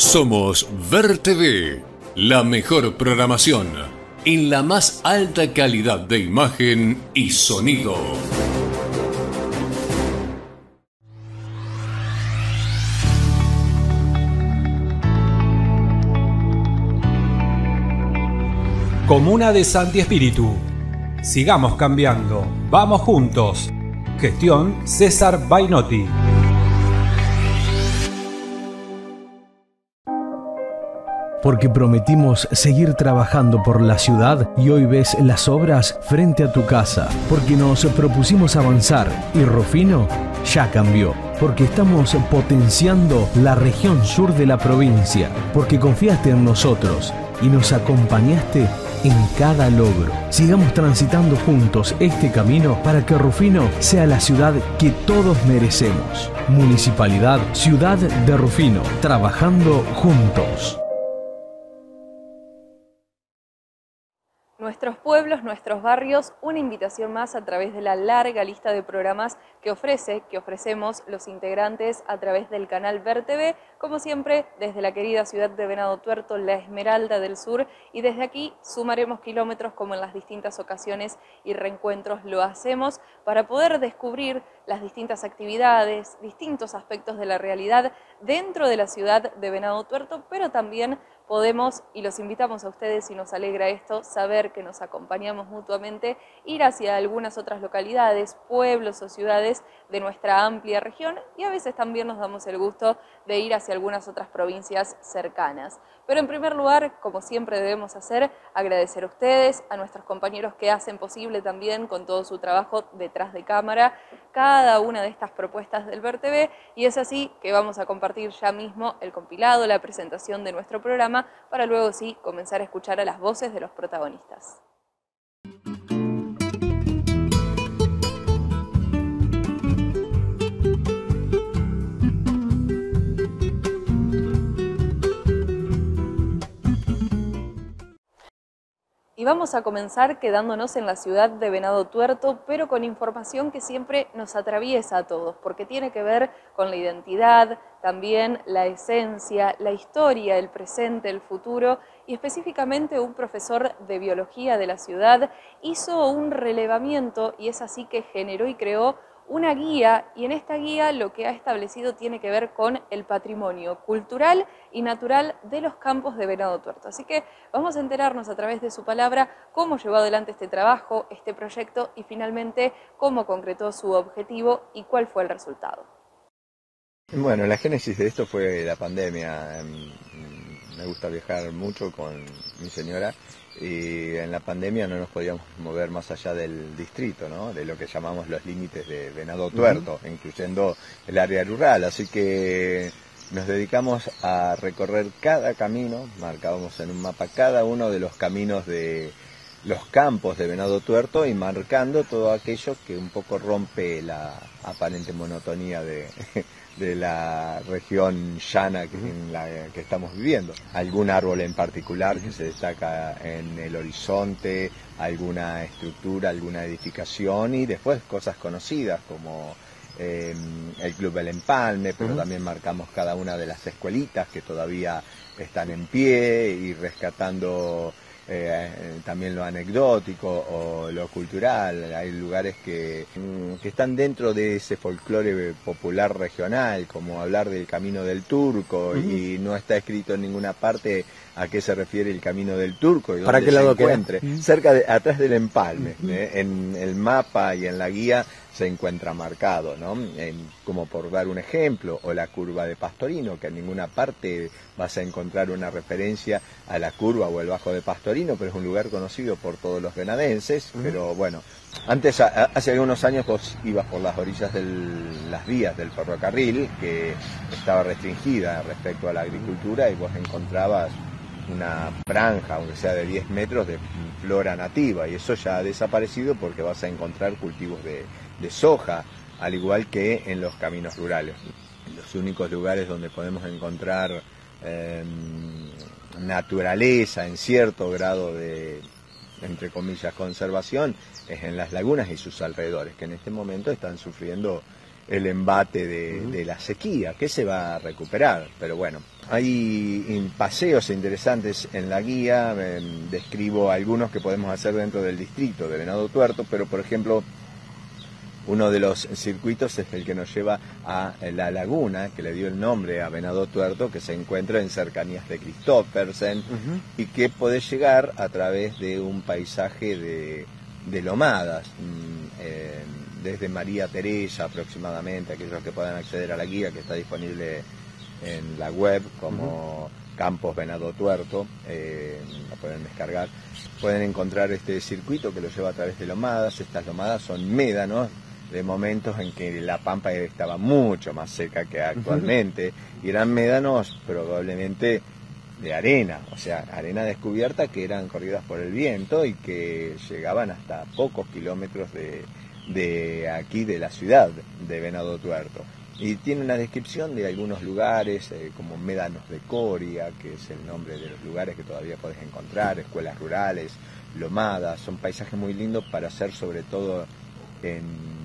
Somos Ver TV, la mejor programación en la más alta calidad de imagen y sonido. Comuna de Santi Espíritu. Sigamos cambiando. Vamos juntos. Gestión César Bainotti. Porque prometimos seguir trabajando por la ciudad y hoy ves las obras frente a tu casa. Porque nos propusimos avanzar y Rufino ya cambió. Porque estamos potenciando la región sur de la provincia. Porque confiaste en nosotros y nos acompañaste en cada logro. Sigamos transitando juntos este camino para que Rufino sea la ciudad que todos merecemos. Municipalidad Ciudad de Rufino, trabajando juntos. Nuestros pueblos, nuestros barrios, una invitación más a través de la larga lista de programas que ofrece, que ofrecemos los integrantes a través del canal Ver TV, como siempre desde la querida ciudad de Venado Tuerto, la Esmeralda del Sur, y desde aquí sumaremos kilómetros como en las distintas ocasiones y reencuentros lo hacemos para poder descubrir las distintas actividades, distintos aspectos de la realidad dentro de la ciudad de Venado Tuerto, pero también podemos, y los invitamos a ustedes y nos alegra esto, saber que nos acompañamos mutuamente, ir hacia algunas otras localidades, pueblos o ciudades de nuestra amplia región y a veces también nos damos el gusto de ir hacia algunas otras provincias cercanas. Pero en primer lugar, como siempre debemos hacer, agradecer a ustedes, a nuestros compañeros que hacen posible también con todo su trabajo detrás de cámara cada una de estas propuestas del VerTV y es así que vamos a compartir ya mismo el compilado, la presentación de nuestro programa para luego sí comenzar a escuchar a las voces de los protagonistas. Y vamos a comenzar quedándonos en la ciudad de Venado Tuerto, pero con información que siempre nos atraviesa a todos, porque tiene que ver con la identidad, también la esencia, la historia, el presente, el futuro, y específicamente un profesor de biología de la ciudad hizo un relevamiento y es así que generó y creó una guía y en esta guía lo que ha establecido tiene que ver con el patrimonio cultural y natural de los campos de Venado Tuerto. Así que vamos a enterarnos a través de su palabra cómo llevó adelante este trabajo, este proyecto y finalmente cómo concretó su objetivo y cuál fue el resultado. Bueno, la génesis de esto fue la pandemia. Em, me gusta viajar mucho con mi señora y en la pandemia no nos podíamos mover más allá del distrito, ¿no? de lo que llamamos los límites de Venado Tuerto, incluyendo el área rural. Así que nos dedicamos a recorrer cada camino, marcábamos en un mapa cada uno de los caminos de los campos de Venado Tuerto y marcando todo aquello que un poco rompe la aparente monotonía de, de la región llana que, en la que estamos viviendo. Algún árbol en particular que se destaca en el horizonte, alguna estructura, alguna edificación y después cosas conocidas como eh, el Club del Empalme, pero también marcamos cada una de las escuelitas que todavía están en pie y rescatando eh, también lo anecdótico o lo cultural. Hay lugares que, mm, que están dentro de ese folclore popular regional, como hablar del Camino del Turco, y no está escrito en ninguna parte a qué se refiere el Camino del Turco y ¿Para qué lado se encuentre. Cerca de, atrás del empalme, ¿eh? en el mapa y en la guía se encuentra marcado, ¿no? como por dar un ejemplo, o la curva de Pastorino, que en ninguna parte vas a encontrar una referencia a la curva o el bajo de Pastorino, pero es un lugar conocido por todos los venadenses, pero bueno, antes, hace algunos años vos ibas por las orillas de las vías del ferrocarril, que estaba restringida respecto a la agricultura, y vos encontrabas una franja, aunque sea de 10 metros, de flora nativa, y eso ya ha desaparecido porque vas a encontrar cultivos de, soja, al igual que en los caminos rurales. Los únicos lugares donde podemos encontrar em, naturaleza en cierto grado de, entre comillas, conservación es en las lagunas y sus alrededores, que en este momento están sufriendo el embate de, de, la sequía, que se va a recuperar. Pero bueno, hay paseos interesantes en la guía, em, describo algunos que podemos hacer dentro del distrito de Venado Tuerto, pero por ejemplo uno de los circuitos es el que nos lleva a la laguna, que le dio el nombre a Venado Tuerto, que se encuentra en cercanías de Christophersen y que puede llegar a través de un paisaje de, lomadas, mm, desde María Teresa aproximadamente, aquellos que puedan acceder a la guía que está disponible en la web como Campos Venado Tuerto, eh, la pueden descargar. Pueden encontrar este circuito que lo lleva a través de lomadas. Estas lomadas son médanos de momentos en que la pampa estaba mucho más seca que actualmente y eran médanos probablemente de arena, o sea, arena descubierta que eran corridas por el viento y que llegaban hasta pocos kilómetros de, de aquí de la ciudad de Venado Tuerto. Y tiene una descripción de algunos lugares, eh, como Médanos de Coria, que es el nombre de los lugares que todavía puedes encontrar, escuelas rurales, lomadas, son paisajes muy lindos para hacer sobre todo en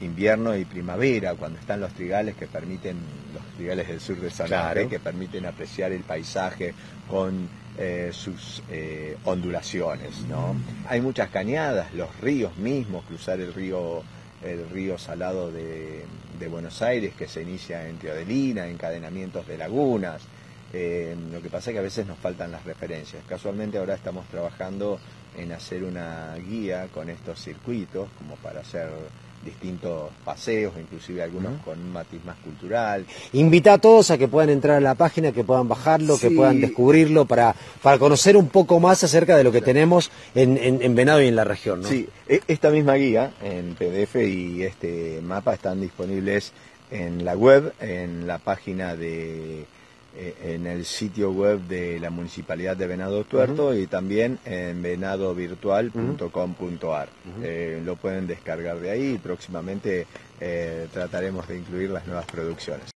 invierno y primavera, cuando están los trigales que permiten, los trigales del sur de Santa que permiten apreciar el paisaje con eh, sus eh, ondulaciones. ¿no? Hay muchas cañadas, los ríos mismos, cruzar el río, el río Salado de, Buenos Aires que se inicia en Teodelina, encadenamientos de lagunas. Eh, lo que pasa es que a veces nos faltan las referencias. Casualmente ahora estamos trabajando en hacer una guía con estos circuitos, como para hacer distintos paseos, inclusive algunos con un matiz más cultural. Invita a todos a que puedan entrar a la página, que puedan bajarlo, que puedan descubrirlo para, para conocer un poco más acerca de lo que tenemos en, en, Venado y en la región. ¿no? Sí, e, esta misma guía en PDF y este mapa están disponibles en la web, en la página de en el sitio web de la Municipalidad de Venado Tuerto y también en venadovirtual.com.ar. Eh, lo pueden descargar de ahí y próximamente eh, trataremos de incluir las nuevas producciones.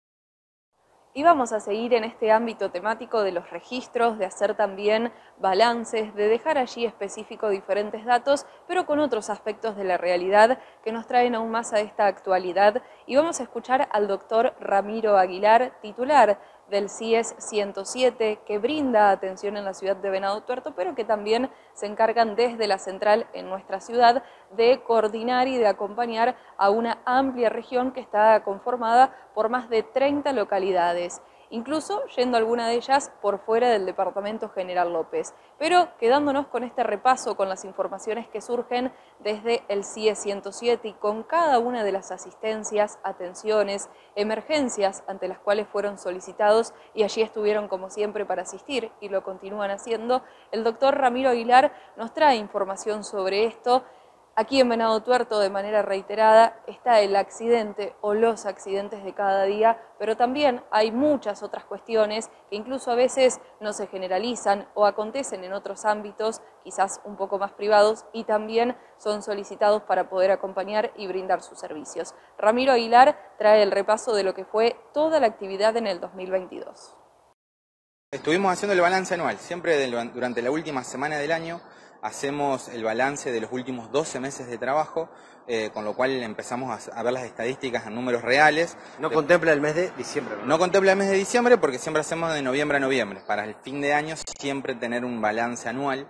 Y vamos a seguir en este ámbito temático de los registros, de hacer también balances, de dejar allí específico diferentes datos, pero con otros aspectos de la realidad que nos traen aún más a esta actualidad. Y vamos a escuchar al doctor Ramiro Aguilar, titular del CIES 107 que brinda atención en la ciudad de Venado Tuerto, pero que también se encargan desde la central en nuestra ciudad de coordinar y de acompañar a una amplia región que está conformada por más de 30 localidades incluso yendo alguna de ellas por fuera del Departamento General López. Pero quedándonos con este repaso, con las informaciones que surgen desde el CIE 107 y con cada una de las asistencias, atenciones, emergencias ante las cuales fueron solicitados y allí estuvieron como siempre para asistir y lo continúan haciendo, el doctor Ramiro Aguilar nos trae información sobre esto Aquí en Venado Tuerto, de manera reiterada, está el accidente o los accidentes de cada día, pero también hay muchas otras cuestiones que incluso a veces no se generalizan o acontecen en otros ámbitos, quizás un poco más privados, y también son solicitados para poder acompañar y brindar sus servicios. Ramiro Aguilar trae el repaso de lo que fue toda la actividad en el 2022. Estuvimos haciendo el balance anual, siempre durante la última semana del año hacemos el balance de los últimos 12 meses de trabajo, eh, con lo cual empezamos a, ver las estadísticas en números reales. No contempla el mes de diciembre. ¿no? contempla el mes de diciembre porque siempre hacemos de noviembre a noviembre. Para el fin de año siempre tener un balance anual.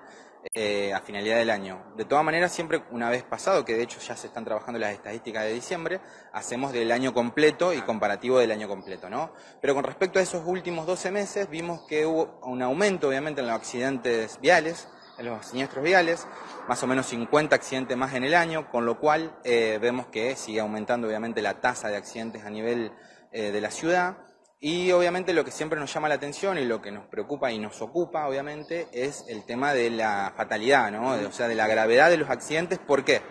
Eh, a finalidad del año. De todas maneras, siempre una vez pasado, que de hecho ya se están trabajando las estadísticas de diciembre, hacemos del año completo y comparativo del año completo, ¿no? Pero con respecto a esos últimos 12 meses, vimos que hubo un aumento, obviamente, en los accidentes viales, en los siniestros viales, más o menos 50 accidentes más en el año, con lo cual eh, vemos que sigue aumentando obviamente la tasa de accidentes a nivel eh, de la ciudad. Y obviamente lo que siempre nos llama la atención y lo que nos preocupa y nos ocupa, obviamente, es el tema de la fatalidad, ¿no? o sea, de la gravedad de los accidentes. ¿Por qué?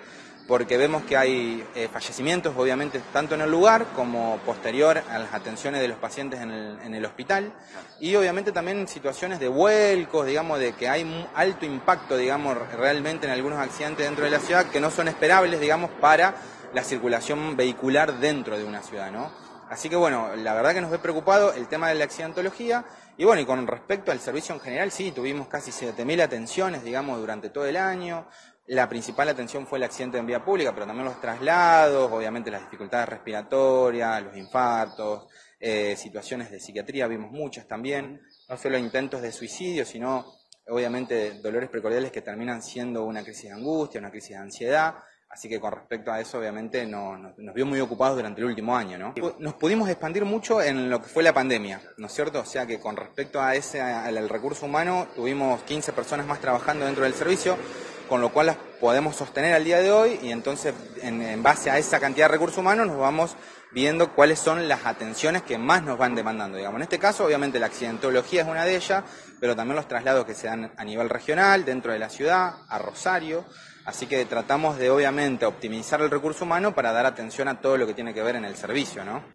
porque vemos que hay eh, fallecimientos, obviamente, tanto en el lugar como posterior a las atenciones de los pacientes en el, hospital, y obviamente también situaciones de vuelcos, digamos, de que hay un alto impacto, digamos, realmente en algunos accidentes dentro de la ciudad que no son esperables, digamos, para la circulación vehicular dentro de una ciudad, ¿no? Así que bueno, la verdad que nos ve preocupado el tema de la accidentología. Y bueno, y con respecto al servicio en general, sí, tuvimos casi 7.000 atenciones, digamos, durante todo el año. La principal atención fue el accidente en vía pública, pero también los traslados, obviamente las dificultades respiratorias, los infartos, eh, situaciones de psiquiatría, vimos muchas también, no solo intentos de suicidio, sino obviamente dolores precordiales que terminan siendo una crisis de angustia, una crisis de ansiedad, Así que con respecto a eso, obviamente, no, nos vio muy ocupados durante el último año, ¿no? Nos pudimos expandir mucho en lo que fue la pandemia, ¿no es cierto? O sea que con respecto a ese, al recurso humano, tuvimos 15 personas más trabajando dentro del servicio, con lo cual las podemos sostener al día de hoy y entonces, en, base a esa cantidad de recursos humanos, nos vamos viendo cuáles son las atenciones que más nos van demandando. Digamos. En este caso, obviamente, la accidentología es una de ellas, pero también los traslados que se dan a nivel regional, dentro de la ciudad, a Rosario, Así que tratamos de, obviamente, optimizar el recurso humano para dar atención a todo lo que tiene que ver en el servicio, ¿no?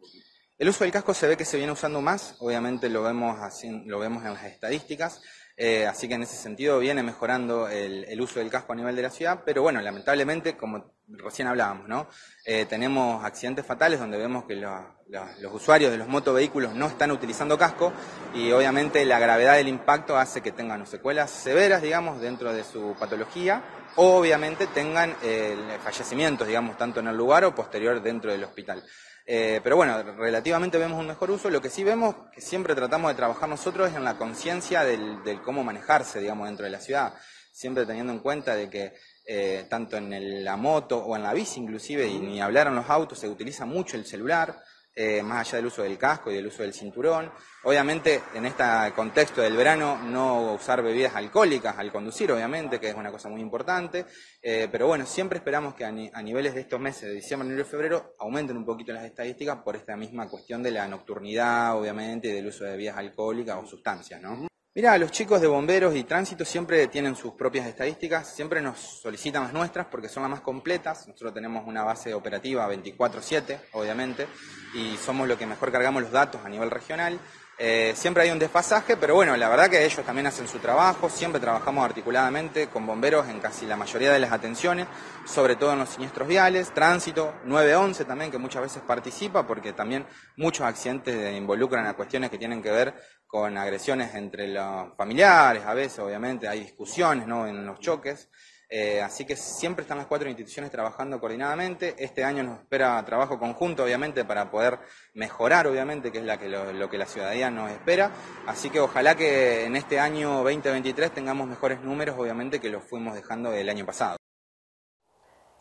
El uso del casco se ve que se viene usando más, obviamente lo vemos, así, lo vemos en las estadísticas, eh, así que en ese sentido viene mejorando el, uso del casco a nivel de la ciudad, pero bueno, lamentablemente, como recién hablábamos, ¿no? Eh, tenemos accidentes fatales donde vemos que los usuarios de los motovehículos no están utilizando casco y obviamente la gravedad del impacto hace que tengan secuelas severas, digamos, dentro de su patología o obviamente tengan eh, fallecimientos, digamos, tanto en el lugar o posterior dentro del hospital. Eh, pero bueno, relativamente vemos un mejor uso. Lo que sí vemos, que siempre tratamos de trabajar nosotros, es en la conciencia del, cómo manejarse, digamos, dentro de la ciudad. Siempre teniendo en cuenta de que eh, tanto en la moto o en la bici inclusive, y ni hablar en los autos, se utiliza mucho el celular. Eh, más allá del uso del casco y del uso del cinturón. Obviamente, en este contexto del verano, no usar bebidas alcohólicas al conducir, obviamente, que es una cosa muy importante. Eh, pero bueno, siempre esperamos que a, niveles de estos meses, de diciembre, enero y febrero, aumenten un poquito las estadísticas por esta misma cuestión de la nocturnidad, obviamente, y del uso de bebidas alcohólicas o sustancias, ¿no? Mira, los chicos de bomberos y tránsito siempre tienen sus propias estadísticas, siempre nos solicitan las nuestras porque son las más completas. Nosotros tenemos una base operativa 24/7, obviamente, y somos los que mejor cargamos los datos a nivel regional. Eh, siempre hay un desfasaje, pero bueno, la verdad que ellos también hacen su trabajo, siempre trabajamos articuladamente con bomberos en casi la mayoría de las atenciones, sobre todo en los siniestros viales, tránsito, 911 también, que muchas veces participa, porque también muchos accidentes involucran a cuestiones que tienen que ver con agresiones entre los familiares, a veces obviamente hay discusiones ¿no? en los choques. Eh, así que siempre están las cuatro instituciones trabajando coordinadamente. Este año nos espera trabajo conjunto, obviamente, para poder mejorar, obviamente, que es la que lo, que la ciudadanía nos espera. Así que ojalá que en este año 2023 tengamos mejores números, obviamente, que los fuimos dejando el año pasado.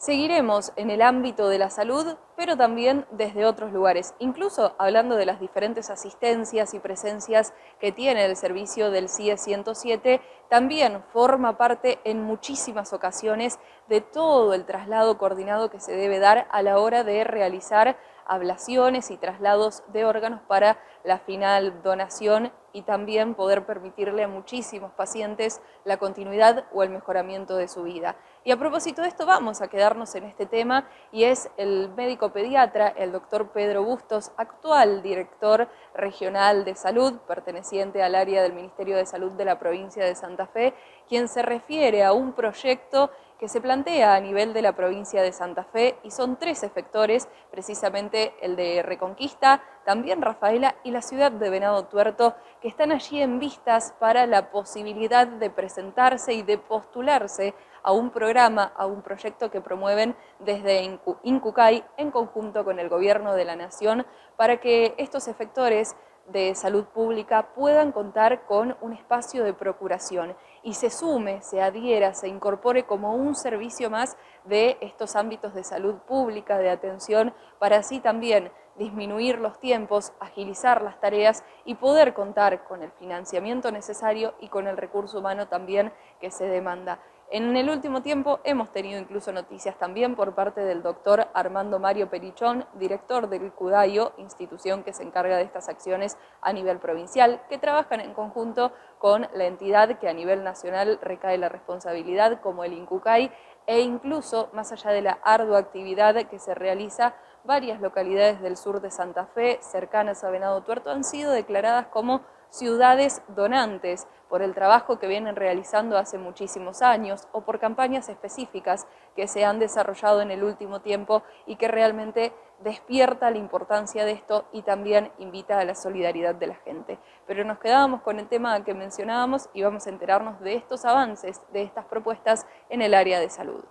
Seguiremos en el ámbito de la salud, pero también desde otros lugares, incluso hablando de las diferentes asistencias y presencias que tiene el servicio del CIE 107, también forma parte en muchísimas ocasiones de todo el traslado coordinado que se debe dar a la hora de realizar ablaciones y traslados de órganos para la final donación y también poder permitirle a muchísimos pacientes la continuidad o el mejoramiento de su vida. Y a propósito de esto vamos a quedarnos en este tema y es el médico pediatra, el doctor Pedro Bustos, actual director regional de salud, perteneciente al área del Ministerio de Salud de la provincia de Santa Fe, quien se refiere a un proyecto que se plantea a nivel de la provincia de Santa Fe y son tres efectores, precisamente el de Reconquista, también Rafaela y la ciudad de Venado Tuerto, que están allí en vistas para la posibilidad de presentarse y de postularse a un programa, a un proyecto que promueven desde Incucay en conjunto con el gobierno de la nación para que estos efectores de salud pública puedan contar con un espacio de procuración y se sume, se adhiera, se incorpore como un servicio más de estos ámbitos de salud pública, de atención, para así también disminuir los tiempos, agilizar las tareas y poder contar con el financiamiento necesario y con el recurso humano también que se demanda. En el último tiempo hemos tenido incluso noticias también por parte del doctor Armando Mario Perichón, director del CUDAIO, institución que se encarga de estas acciones a nivel provincial, que trabajan en conjunto con la entidad que a nivel nacional recae la responsabilidad, como el INCUCAI, e incluso, más allá de la ardua actividad que se realiza, varias localidades del sur de Santa Fe, cercanas a Venado Tuerto, han sido declaradas como ciudades donantes por el trabajo que vienen realizando hace muchísimos años o por campañas específicas que se han desarrollado en el último tiempo y que realmente despierta la importancia de esto y también invita a la solidaridad de la gente. Pero nos quedábamos con el tema que mencionábamos y vamos a enterarnos de estos avances, de estas propuestas en el área de salud.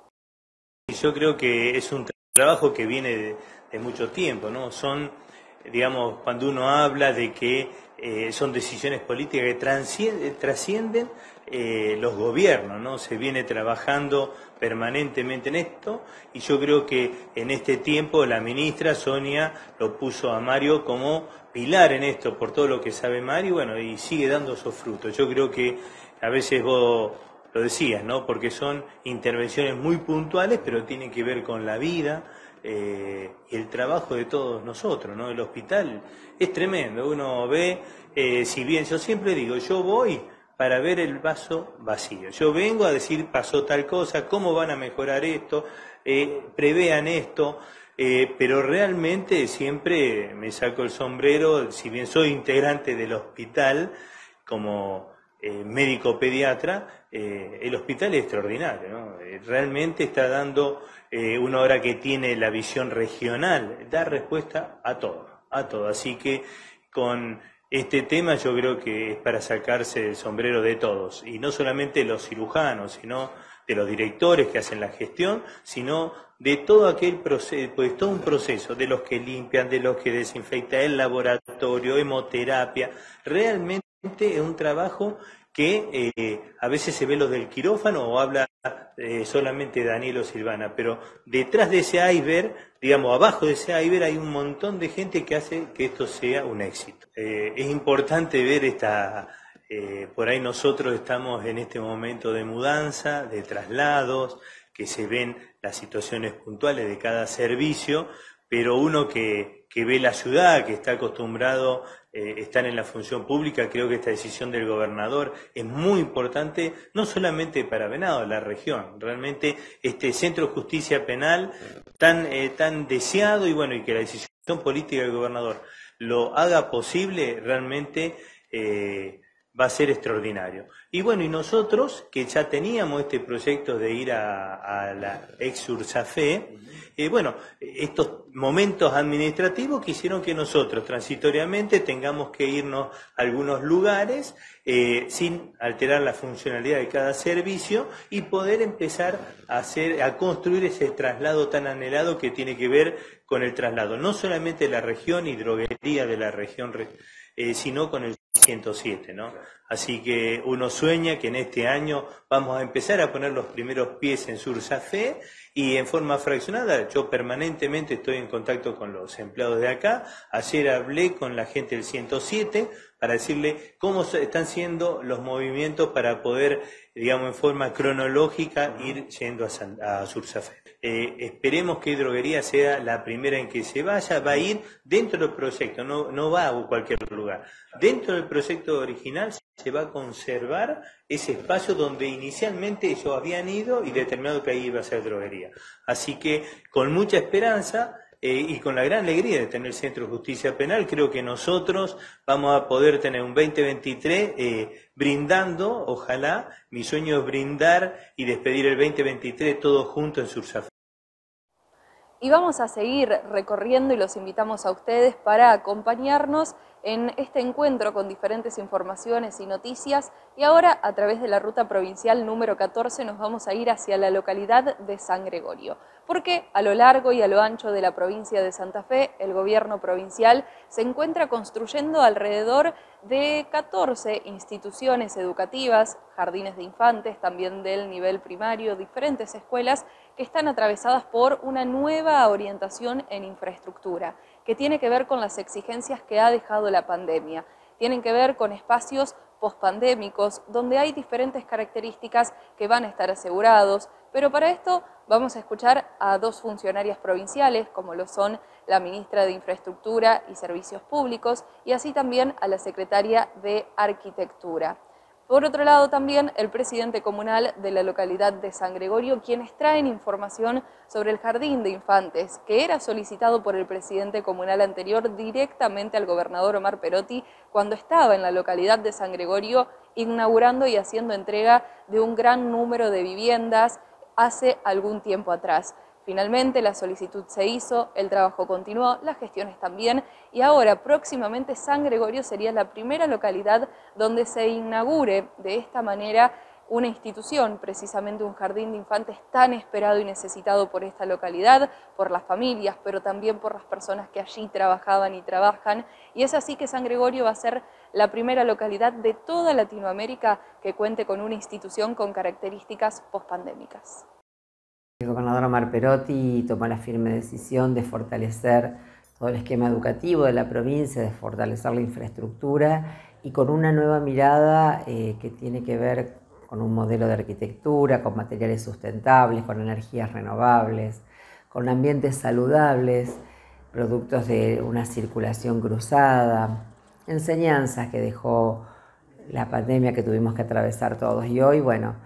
Yo creo que es un trabajo que viene de, mucho tiempo, ¿no? Son digamos, cuando uno habla de que eh, son decisiones políticas que trascienden eh, los gobiernos, ¿no? Se viene trabajando permanentemente en esto y yo creo que en este tiempo la ministra Sonia lo puso a Mario como pilar en esto por todo lo que sabe Mario bueno, y sigue dando sus frutos. Yo creo que a veces vos lo decías, ¿no? Porque son intervenciones muy puntuales, pero tienen que ver con la vida eh, el trabajo de todos nosotros, ¿no? El hospital es tremendo. Uno ve, eh, si bien yo siempre digo, yo voy para ver el vaso vacío. Yo vengo a decir, pasó tal cosa, cómo van a mejorar esto, eh, prevean esto, pero realmente siempre me saco el sombrero, si bien soy integrante del hospital, como eh, médico pediatra, eh, el hospital es extraordinario, eh, realmente está dando una hora que tiene la visión regional, da respuesta a todo, a todo. Así que con este tema yo creo que es para sacarse el sombrero de todos, y no solamente los cirujanos, sino de los directores que hacen la gestión, sino de todo aquel proceso, pues todo un proceso, de los que limpian, de los que desinfectan el laboratorio, hemoterapia, realmente es un trabajo que eh, a veces se ve los del quirófano o habla eh, solamente Daniel o Silvana, pero detrás de ese iceberg, digamos, abajo de ese iceberg hay un montón de gente que hace que esto sea un éxito. Eh, es importante ver esta, por ahí nosotros estamos en este momento de mudanza, de traslados, que se ven las situaciones puntuales de cada servicio, pero uno que, que ve la ciudad, que está acostumbrado eh, están en la función pública, creo que esta decisión del gobernador es muy importante, no solamente para Venado, la región, realmente este centro de justicia penal tan, eh, tan deseado y bueno, y que la decisión política del gobernador lo haga posible, realmente eh, va a ser extraordinario. Y bueno, y nosotros que ya teníamos este proyecto de ir a, la ex Ursafé, eh, bueno, estos momentos administrativos quisieron que nosotros transitoriamente tengamos que irnos a algunos lugares eh, sin alterar la funcionalidad de cada servicio y poder empezar a hacer, a construir ese traslado tan anhelado que tiene que ver con el traslado, no solamente de la región y droguería de la región, eh, sino con el 107, ¿no? Así que uno sueña que en este año vamos a empezar a poner los primeros pies en Sursafé y en forma fraccionada. Yo permanentemente estoy en contacto con los empleados de acá. Ayer hablé con la gente del 107 para decirle cómo están siendo los movimientos para poder, digamos, en forma cronológica ir yendo a, a Sursafé. Eh, esperemos que Droguería sea la primera en que se vaya, va a ir dentro del proyecto, no, no va a cualquier lugar. Dentro del proyecto original se va a conservar ese espacio donde inicialmente ellos habían ido y determinado que ahí iba a ser droguería. Así que con mucha esperanza eh, y con la gran alegría de tener el Centro de Justicia Penal, creo que nosotros vamos a poder tener un 2023 eh, brindando, ojalá, mi sueño es brindar y despedir el 2023 todos juntos en Sursaf. Y vamos a seguir recorriendo y los invitamos a ustedes para acompañarnos en este encuentro con diferentes informaciones y noticias. Y ahora a través de la ruta provincial número 14 nos vamos a ir hacia la localidad de San Gregorio, porque a lo largo y a lo ancho de la provincia de Santa Fe el gobierno provincial se encuentra construyendo alrededor de 14 instituciones educativas, jardines de infantes, también del nivel primario, diferentes escuelas que están atravesadas por una nueva orientación en infraestructura que tiene que ver con las exigencias que ha dejado la pandemia. Tienen que ver con espacios pospandémicos donde hay diferentes características que van a estar asegurados, pero para esto vamos a escuchar a dos funcionarias provinciales, como lo son la ministra de Infraestructura y Servicios Públicos y así también a la secretaria de Arquitectura. Por otro lado, también el presidente comunal de la localidad de San Gregorio, quienes traen información sobre el jardín de infantes, que era solicitado por el presidente comunal anterior directamente al gobernador Omar Perotti cuando estaba en la localidad de San Gregorio inaugurando y haciendo entrega de un gran número de viviendas hace algún tiempo atrás. Finalmente la solicitud se hizo, el trabajo continuó, las gestiones también y ahora próximamente San Gregorio sería la primera localidad donde se inaugure de esta manera una institución, precisamente un jardín de infantes tan esperado y necesitado por esta localidad, por las familias, pero también por las personas que allí trabajaban y trabajan. Y es así que San Gregorio va a ser la primera localidad de toda Latinoamérica que cuente con una institución con características pospandémicas. El gobernador Omar Perotti tomó la firme decisión de fortalecer todo el esquema educativo de la provincia, de fortalecer la infraestructura y con una nueva mirada eh, que tiene que ver con un modelo de arquitectura, con materiales sustentables, con energías renovables, con ambientes saludables, productos de una circulación cruzada, enseñanzas que dejó la pandemia que tuvimos que atravesar todos. Y hoy, bueno,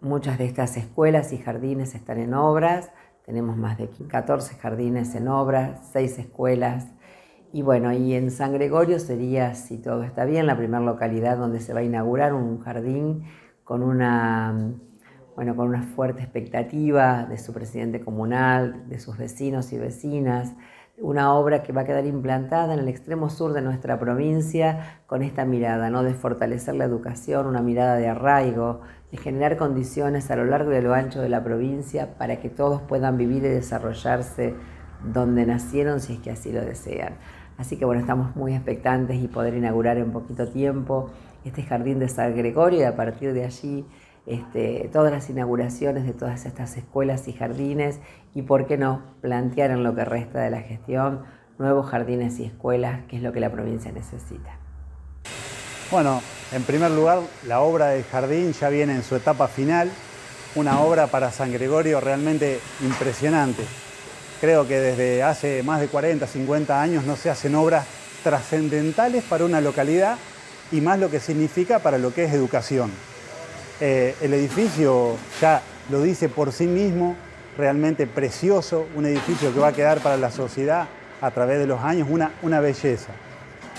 muchas de estas escuelas y jardines están en obras, tenemos más de 14 jardines en obras, 6 escuelas. Y bueno, y en San Gregorio sería, si todo está bien, la primera localidad donde se va a inaugurar un jardín con una, bueno, con una fuerte expectativa de su presidente comunal, de sus vecinos y vecinas, una obra que va a quedar implantada en el extremo sur de nuestra provincia con esta mirada, ¿no? de fortalecer la educación, una mirada de arraigo, de generar condiciones a lo largo y a lo ancho de la provincia para que todos puedan vivir y desarrollarse donde nacieron si es que así lo desean. Así que bueno, estamos muy expectantes y poder inaugurar en poquito tiempo este jardín de San Gregorio y a partir de allí este, todas las inauguraciones de todas estas escuelas y jardines y, por qué no, plantear en lo que resta de la gestión nuevos jardines y escuelas, que es lo que la provincia necesita. Bueno, en primer lugar, la obra del jardín ya viene en su etapa final, una obra para San Gregorio realmente impresionante. Creo que desde hace más de 40, 50 años no se hacen obras trascendentales para una localidad y más lo que significa para lo que es educación. Eh, el edificio ya lo dice por sí mismo, realmente precioso, un edificio que va a quedar para la sociedad a través de los años una, una belleza.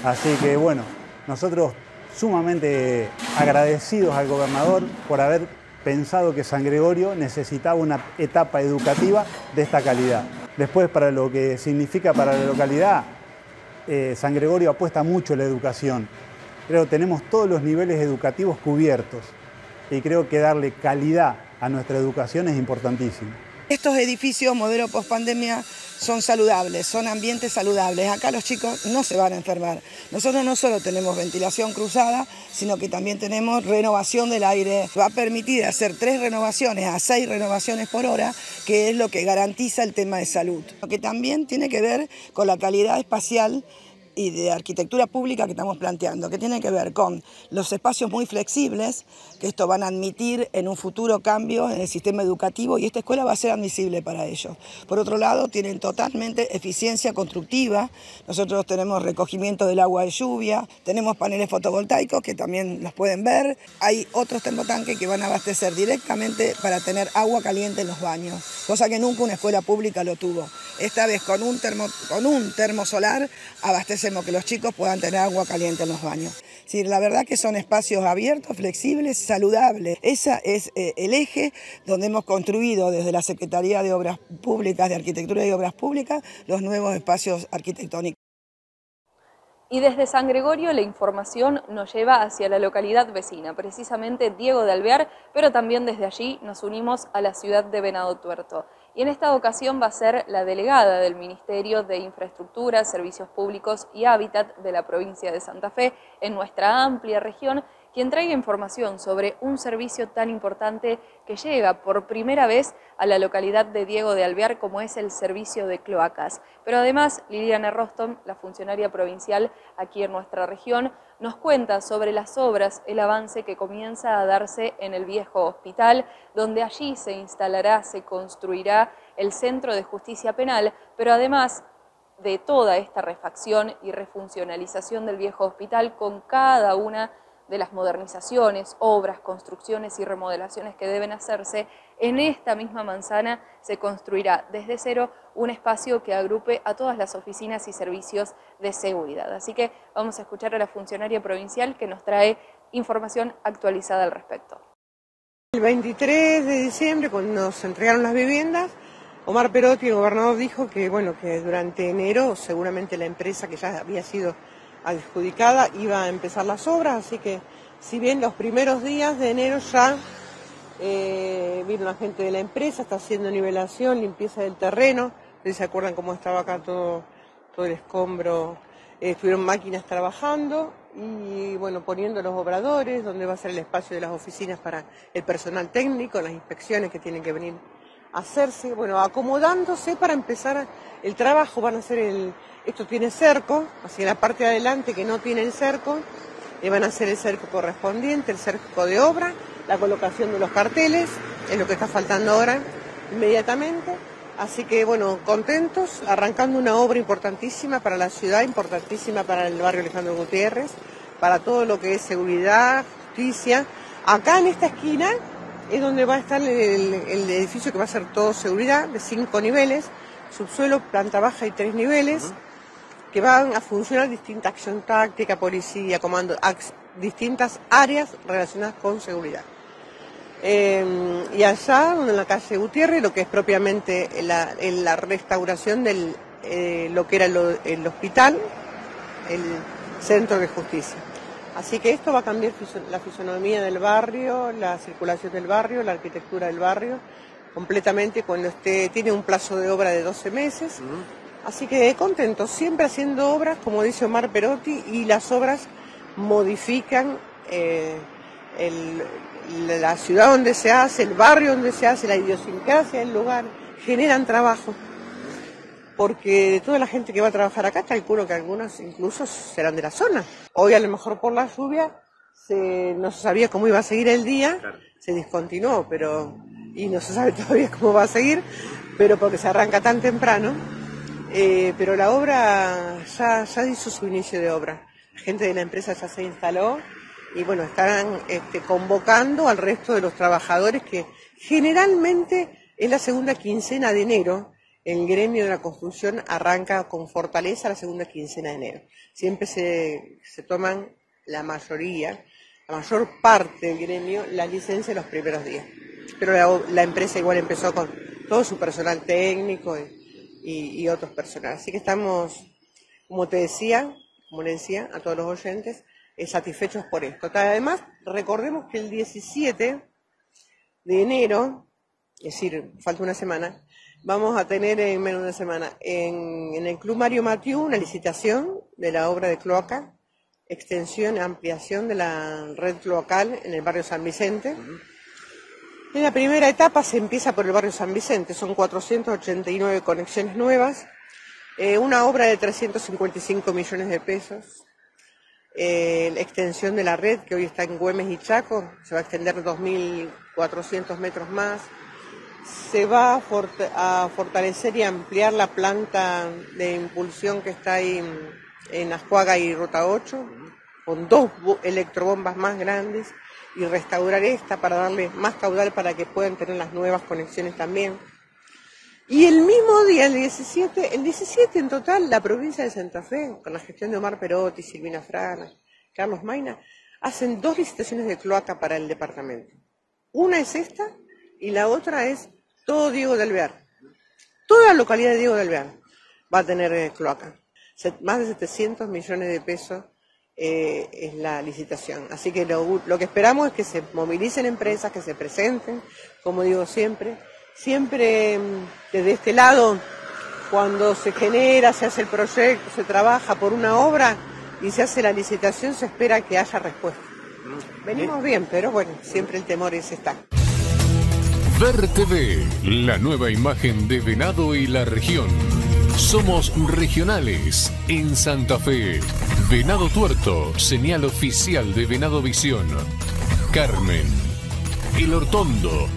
Así que bueno, nosotros sumamente agradecidos al gobernador por haber pensado que San Gregorio necesitaba una etapa educativa de esta calidad. Después, para lo que significa para la localidad, eh, San Gregorio apuesta mucho en la educación creo que tenemos todos los niveles educativos cubiertos y creo que darle calidad a nuestra educación es importantísimo. Estos edificios modelo post pandemia son saludables, son ambientes saludables. Acá los chicos no se van a enfermar. Nosotros no solo tenemos ventilación cruzada, sino que también tenemos renovación del aire. Va a permitir hacer tres renovaciones a seis renovaciones por hora, que es lo que garantiza el tema de salud. Lo que también tiene que ver con la calidad espacial y de arquitectura pública que estamos planteando, que tiene que ver con los espacios muy flexibles, que esto van a admitir en un futuro cambio en el sistema educativo y esta escuela va a ser admisible para ellos. Por otro lado, tienen totalmente eficiencia constructiva, nosotros tenemos recogimiento del agua de lluvia, tenemos paneles fotovoltaicos que también los pueden ver, hay otros termotanques que van a abastecer directamente para tener agua caliente en los baños, cosa que nunca una escuela pública lo tuvo. Esta vez con un, termo, con un termosolar que los chicos puedan tener agua caliente en los baños. Sí, la verdad que son espacios abiertos, flexibles, saludables. Ese es eh, el eje donde hemos construido desde la Secretaría de Obras Públicas, de Arquitectura y Obras Públicas, los nuevos espacios arquitectónicos. Y desde San Gregorio la información nos lleva hacia la localidad vecina, precisamente Diego de Alvear, pero también desde allí nos unimos a la ciudad de Venado Tuerto y en esta ocasión va a ser la delegada del Ministerio de Infraestructura, Servicios Públicos y Hábitat de la provincia de Santa Fe en nuestra amplia región quien traiga información sobre un servicio tan importante que llega por primera vez a la localidad de Diego de Alvear como es el servicio de cloacas. Pero además Liliana Roston, la funcionaria provincial aquí en nuestra región, nos cuenta sobre las obras, el avance que comienza a darse en el viejo hospital, donde allí se instalará, se construirá el Centro de Justicia Penal, pero además de toda esta refacción y refuncionalización del viejo hospital con cada una de las modernizaciones, obras, construcciones y remodelaciones que deben hacerse, en esta misma manzana se construirá desde cero un espacio que agrupe a todas las oficinas y servicios de seguridad. Así que vamos a escuchar a la funcionaria provincial que nos trae información actualizada al respecto. El 23 de diciembre, cuando nos entregaron las viviendas, Omar Perotti, el gobernador, dijo que, bueno, que durante enero seguramente la empresa que ya había sido adjudicada iba a empezar las obras, así que Si bien los primeros días de enero ya eh, vino la gente de la empresa, está haciendo nivelación, limpieza del terreno. Ustedes se acuerdan cómo estaba acá todo, todo el escombro. Eh, estuvieron máquinas trabajando y bueno, poniendo los obradores, donde va a ser el espacio de las oficinas para el personal técnico, las inspecciones que tienen que venir hacerse, bueno, acomodándose para empezar el trabajo, van a hacer el, esto tiene cerco, hacia la parte de adelante que no tiene el cerco, y van a hacer el cerco correspondiente, el cerco de obra, la colocación de los carteles, es lo que está faltando ahora inmediatamente. Así que bueno, contentos, arrancando una obra importantísima para la ciudad, importantísima para el barrio Alejandro Gutiérrez, para todo lo que es seguridad, justicia. Acá en esta esquina es donde va a estar el, edificio que va a ser todo seguridad, de cinco niveles, subsuelo, planta baja y tres niveles, que van a funcionar distintas acción táctica, policía, comando, distintas áreas relacionadas con seguridad. Em, y allá, en la calle Gutiérrez, lo que es propiamente la, restauración de eh, lo que era el hospital, el centro de justicia. Así que esto va a cambiar la fisonomía del barrio, la circulación del barrio, la arquitectura del barrio, completamente cuando esté, tiene un plazo de obra de 12 meses. Así que contento, siempre haciendo obras, como dice Omar Perotti, y las obras modifican eh, la ciudad donde se hace, el barrio donde se hace, la idiosincrasia del lugar, generan trabajo. Porque de toda la gente que va a trabajar acá, calculo que algunos incluso serán de la zona. Hoy a lo mejor por la lluvia no se sabía cómo iba a seguir el día, se discontinuó, pero y no se sabe todavía cómo va a seguir, pero porque se arranca tan temprano. Eh, pero la obra ya, ya hizo su inicio de obra. La gente de la empresa ya se instaló y bueno, están este, convocando al resto de los trabajadores que generalmente en la segunda quincena de enero el gremio de la construcción arranca con fortaleza la segunda quincena de enero. Siempre se, se toman la mayoría, la mayor parte del gremio, la licencia los primeros días. Pero la, empresa igual empezó con todo su personal técnico y, otros personales. Así que estamos, como te decía, como le decía a todos los oyentes, eh, satisfechos por esto. Además, recordemos que el 17 de enero, es decir, falta una semana, vamos a tener en menos de una semana en, el Club Mario Matiu una licitación de la obra de cloaca, extensión, ampliación de la red cloacal en el barrio San Vicente. En la primera etapa se empieza por el barrio San Vicente, son 489 conexiones nuevas, eh, una obra de 355 millones de pesos, eh, la extensión de la red que hoy está en Güemes y Chaco, se va a extender 2.400 metros más, se va a, fortalecer y ampliar la planta de impulsión que está ahí en Ascuaga y Ruta 8, con dos electrobombas más grandes, y restaurar esta para darle más caudal para que puedan tener las nuevas conexiones también. Y el mismo día, el 17, el 17 en total, la provincia de Santa Fe, con la gestión de Omar Perotti, Silvina Frana, Carlos Maina, hacen dos licitaciones de cloaca para el departamento. Una es esta y la otra es todo Diego de Alvear. Toda la localidad de Diego de Alvear va a tener eh, cloaca. Más de 700 millones de pesos eh, es la licitación. Así que lo, lo, que esperamos es que se movilicen empresas, que se presenten, como digo siempre. Siempre mm, desde este lado, cuando se genera, se hace el proyecto, se trabaja por una obra y se hace la licitación, se espera que haya respuesta. Venimos bien, pero bueno, siempre el temor es estar. Ver TV, la nueva imagen de Venado y la región. Somos regionales en Santa Fe. Venado Tuerto, señal oficial de Venado Visión. Carmen, El Hortondo,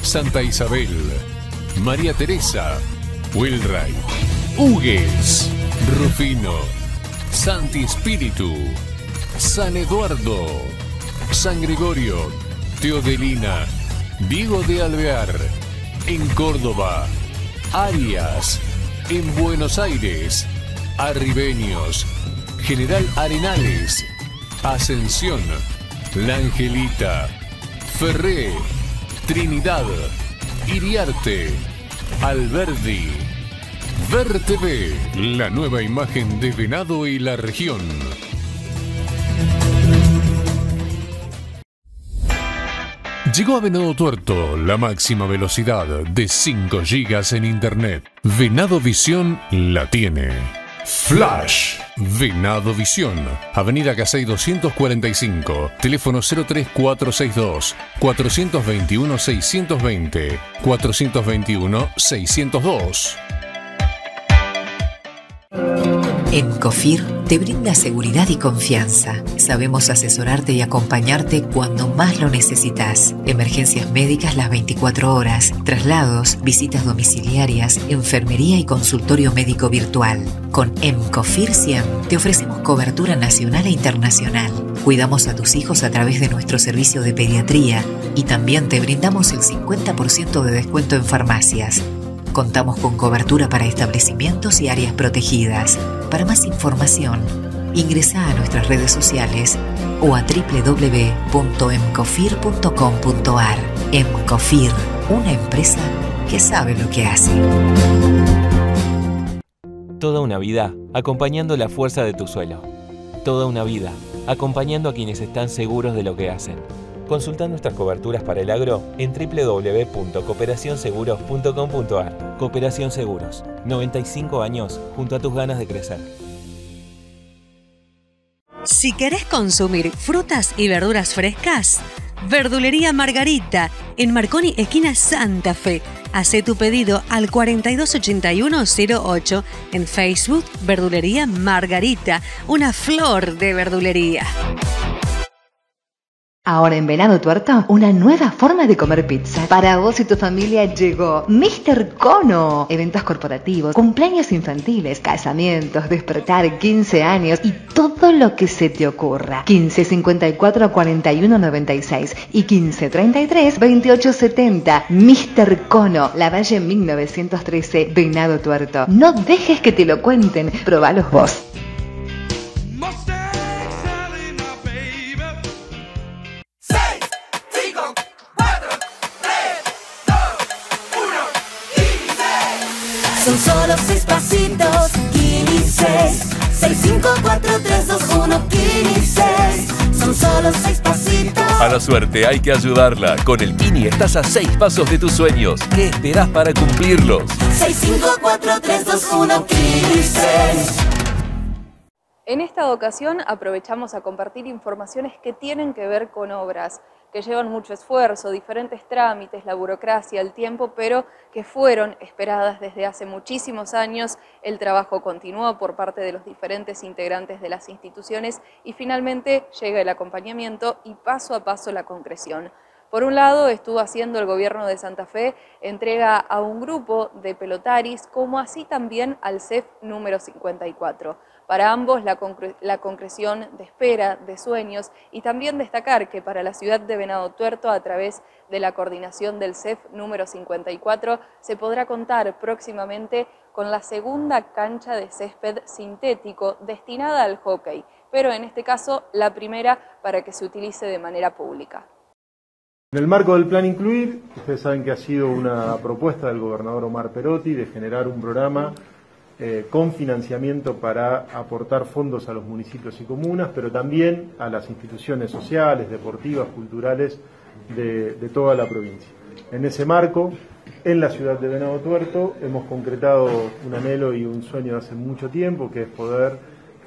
Santa Isabel, María Teresa, Wilray, Hugues, Rufino, Santi Espíritu, San Eduardo, San Gregorio, Teodelina, Diego de Alvear, en Córdoba, Arias, en Buenos Aires, Arribeños, General Arenales, Ascensión, La Angelita, Ferré, Trinidad, Iriarte, Alberdi. Ver la nueva imagen de Venado y la región. Llegó a Venado Tuerto la máxima velocidad de 5 GB en Internet. Venado Visión la tiene. Flash. Venado Visión. Avenida Casey 245. Teléfono 03462 421 620 421 602. En COFIR te brinda seguridad y confianza. Sabemos asesorarte y acompañarte cuando más lo necesitas. Emergencias médicas las 24 horas, traslados, visitas domiciliarias, enfermería y consultorio médico virtual. Con EMCOFIR 100 te ofrecemos cobertura nacional e internacional. Cuidamos a tus hijos a través de nuestro servicio de pediatría y también te brindamos el 50% de descuento en farmacias. Contamos con cobertura para establecimientos y áreas protegidas. Para más información, ingresa a nuestras redes sociales o a www.emcofir.com.ar. Emcofir, una empresa que sabe lo que hace. Toda una vida acompañando la fuerza de tu suelo. Toda una vida acompañando a quienes están seguros de lo que hacen. Consulta nuestras coberturas para el agro en www.cooperacionseguros.com.ar. Cooperación Seguros, 95 años junto a tus ganas de crecer. Si querés consumir frutas y verduras frescas, Verdulería Margarita, en Marconi, esquina Santa Fe. Hace tu pedido al 428108 en Facebook Verdulería Margarita, una flor de verdulería. Ahora en Venado Tuerto, una nueva forma de comer pizza. Para vos y tu familia llegó Mr. Cono. Eventos corporativos, cumpleaños infantiles, casamientos, despertar, 15 años y todo lo que se te ocurra. 15 54 41 96 y 15 33 28 70. Mr. Cono, La Valle 1913, Venado Tuerto. No dejes que te lo cuenten, probalos vos. Pasitos, 15 6, 5, 4, 3, 2, 1, 15 Son solo seis pasitos. A la suerte hay que ayudarla. Con el Kini estás a seis pasos de tus sueños. ¿Qué esperás para cumplirlos? 6, 5, 4, 3, 2, 1, 15 En esta ocasión aprovechamos a compartir informaciones que tienen que ver con obras que llevan mucho esfuerzo, diferentes trámites, la burocracia, el tiempo, pero que fueron esperadas desde hace muchísimos años. El trabajo continuó por parte de los diferentes integrantes de las instituciones y finalmente llega el acompañamiento y paso a paso la concreción. Por un lado, estuvo haciendo el gobierno de Santa Fe entrega a un grupo de pelotaris, como así también al CEF número 54. Para ambos la, concreción de espera, de sueños y también destacar que para la ciudad de Venado Tuerto a través de la coordinación del CEF número 54 se podrá contar próximamente con la segunda cancha de césped sintético destinada al hockey, pero en este caso la primera para que se utilice de manera pública. En el marco del plan Incluir, ustedes saben que ha sido una propuesta del gobernador Omar Perotti de generar un programa eh, con financiamiento para aportar fondos a los municipios y comunas, pero también a las instituciones sociales, deportivas, culturales de, toda la provincia. En ese marco, en la ciudad de Venado Tuerto, hemos concretado un anhelo y un sueño de hace mucho tiempo, que es poder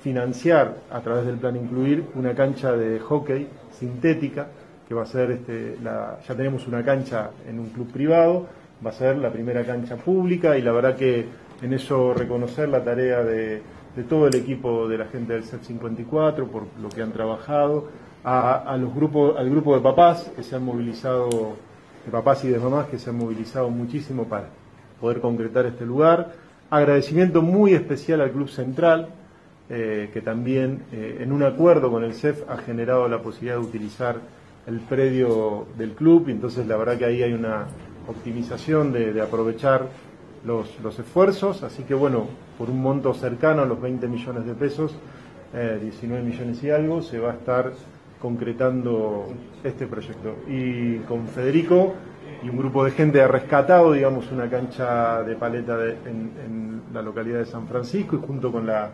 financiar a través del plan Incluir una cancha de hockey sintética, que va a ser, este, ya tenemos una cancha en un club privado, va a ser la primera cancha pública y la verdad que en eso reconocer la tarea de, todo el equipo de la gente del CEP 54 por lo que han trabajado, a, los grupos, al grupo de papás que se han movilizado, de papás y de mamás que se han movilizado muchísimo para poder concretar este lugar. Agradecimiento muy especial al Club Central, eh, que también eh, en un acuerdo con el CEF ha generado la posibilidad de utilizar el predio del club, y entonces la verdad que ahí hay una optimización de aprovechar los, esfuerzos, así que bueno, por un monto cercano a los 20 millones de pesos, 19 eh, millones y algo, se va a estar concretando este proyecto. Y con Federico y un grupo de gente ha rescatado, digamos, una cancha de paleta en, la localidad de San Francisco y junto con la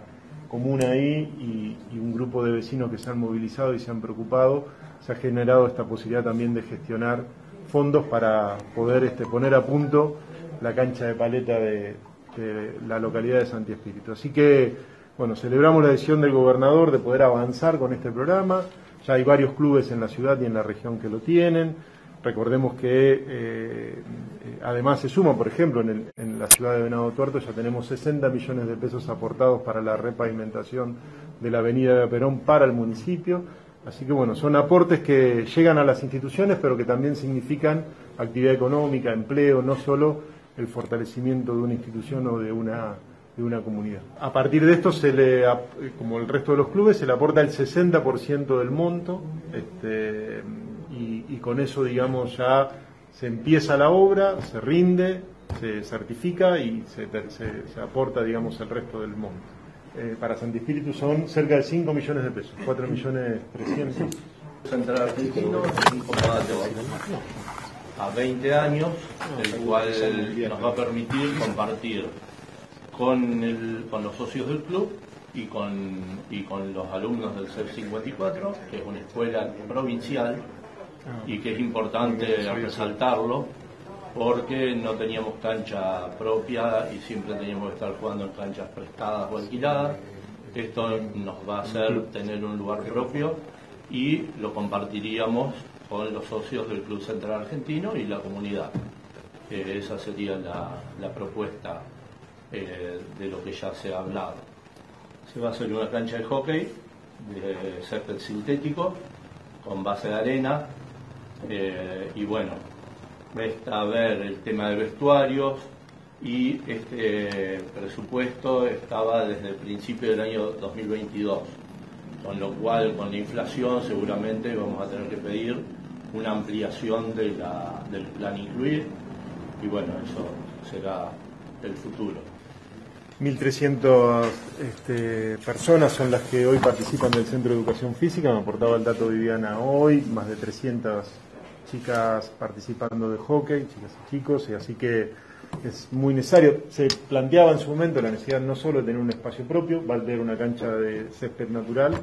comuna ahí y, y un grupo de vecinos que se han movilizado y se han preocupado, se ha generado esta posibilidad también de gestionar fondos para poder este, poner a punto la cancha de paleta de, la localidad de Santi Espíritu. Así que, bueno, celebramos la decisión del gobernador de poder avanzar con este programa. Ya hay varios clubes en la ciudad y en la región que lo tienen. Recordemos que eh, además se suma, por ejemplo, en, en, la ciudad de Venado Tuerto ya tenemos 60 millones de pesos aportados para la repavimentación de la avenida de Perón para el municipio. Así que bueno, son aportes que llegan a las instituciones, pero que también significan actividad económica, empleo, no solo el fortalecimiento de una institución o de una, de una comunidad. A partir de esto, se le, como el resto de los clubes, se le aporta el 60% del monto este, y, con eso, digamos, ya se empieza la obra, se rinde, se certifica y se, se, aporta, digamos, el resto del monto. Eh, para Santi Espíritu son cerca de 5 millones de pesos, 4 millones 300. A 20 años, el cual nos va a permitir compartir con, el, con los socios del club y con, y con los alumnos del CEP 54, que es una escuela provincial y que es importante resaltarlo porque no teníamos cancha propia y siempre teníamos que estar jugando en canchas prestadas o alquiladas. Esto nos va a hacer tener un lugar propio y lo compartiríamos con los socios del Club Central Argentino y la comunidad. esa sería la, propuesta eh, de lo que ya se ha hablado. Se va a hacer una cancha de hockey de césped sintético con base de arena eh, y bueno, resta ver el tema de vestuarios y este presupuesto estaba desde el principio del año 2022, con lo cual con la inflación seguramente vamos a tener que pedir una ampliación del plan incluir y bueno, eso será el futuro. 1.300 este, personas son las que hoy participan del Centro de Educación Física, me aportaba el dato Viviana hoy, más de 300 chicas participando de hockey, chicas y chicos, y así que es muy necesario. Se planteaba en su momento la necesidad no solo de tener un espacio propio, va a tener una cancha de césped natural